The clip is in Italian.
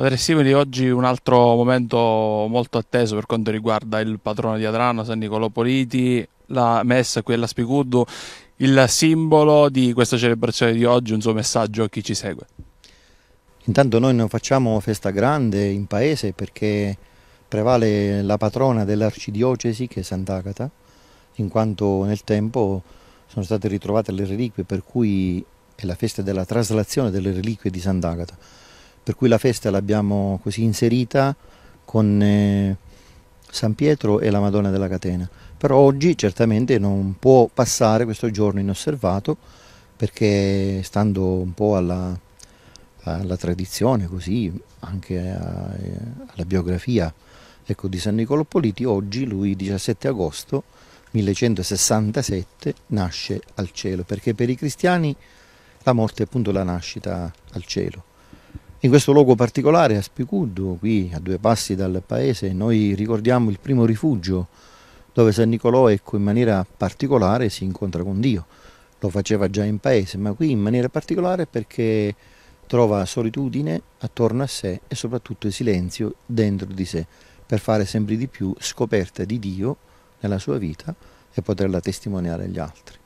Padre Simili, oggi un altro momento molto atteso per quanto riguarda il patrono di Adrano, San Nicolò Politi, la messa qui alla Spicuddu, il simbolo di questa celebrazione di oggi, un suo messaggio a chi ci segue. Intanto noi non facciamo festa grande in paese perché prevale la patrona dell'arcidiocesi che è Sant'Agata, in quanto nel tempo sono state ritrovate le reliquie per cui è la festa della traslazione delle reliquie di Sant'Agata per cui la festa l'abbiamo così inserita con eh, San Pietro e la Madonna della Catena. Però oggi certamente non può passare questo giorno inosservato perché stando un po' alla, alla tradizione, così anche a, alla biografia ecco, di San Niccolò Politi, oggi lui 17 agosto 1167 nasce al cielo, perché per i cristiani la morte è appunto la nascita al cielo. In questo luogo particolare, a Spicuddu, qui a due passi dal paese, noi ricordiamo il primo rifugio dove San Nicolò ecco, in maniera particolare si incontra con Dio. Lo faceva già in paese, ma qui in maniera particolare perché trova solitudine attorno a sé e soprattutto silenzio dentro di sé, per fare sempre di più scoperta di Dio nella sua vita e poterla testimoniare agli altri.